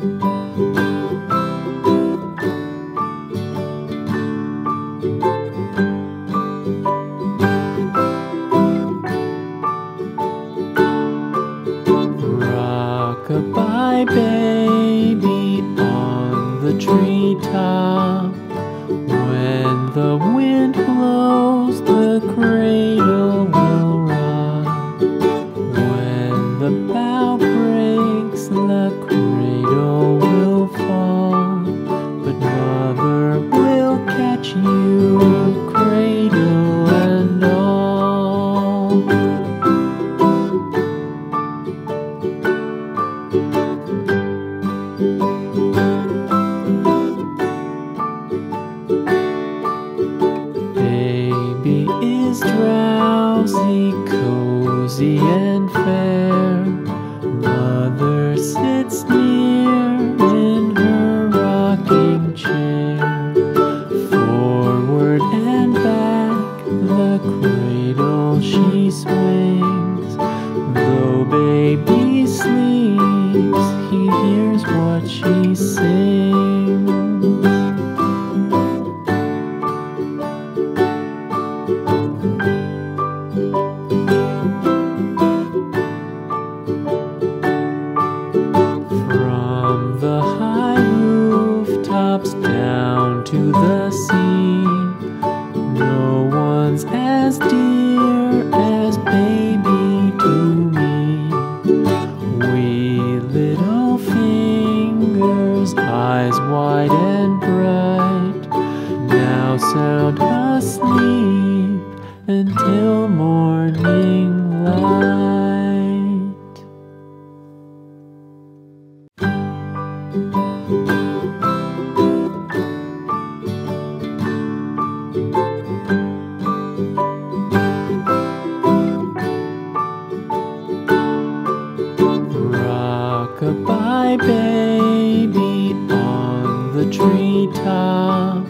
Rockabye drowsy, cozy and fair. Mother sits near in her rocking chair. Forward and back, the cradle she swings. Though baby sleeps, he hears what she sings. To the sea, no one's as dear as baby to me. Wee little fingers, eyes wide and bright, now sound asleep until morning light. Baby on the treetop.